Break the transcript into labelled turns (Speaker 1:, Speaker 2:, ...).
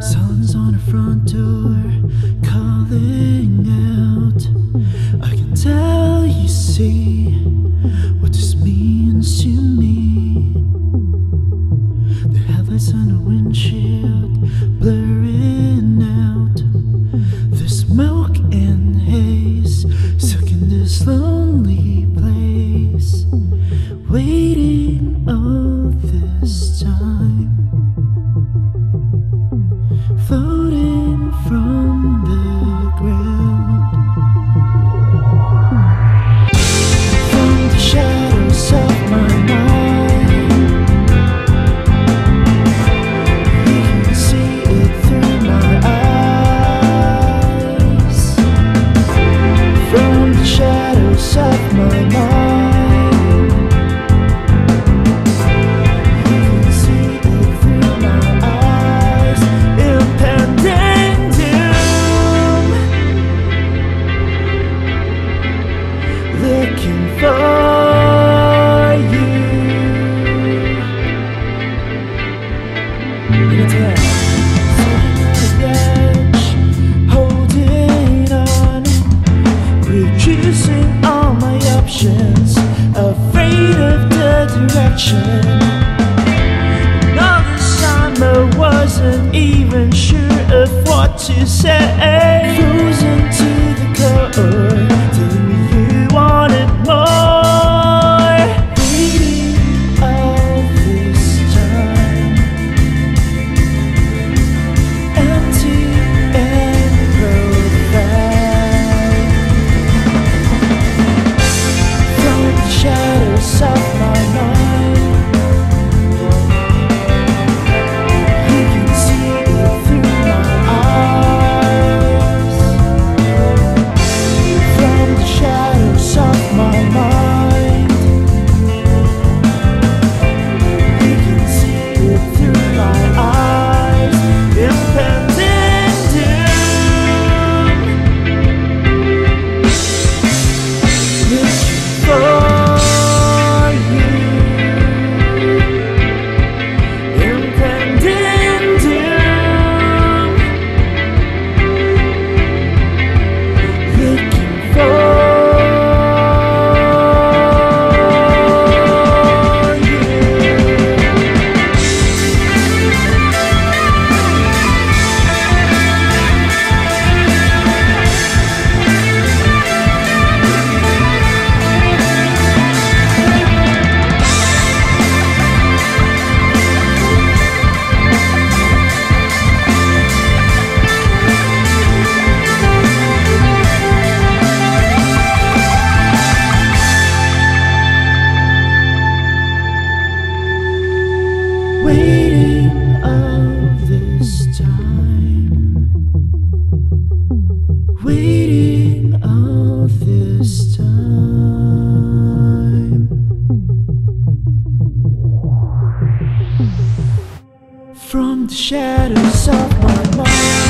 Speaker 1: Sun's on the front door, calling out. I can tell you see what this means to me. The headlights on the windshield blur. of my mind direction. Another summer wasn't even sure of what to say. from the shadows of my mind.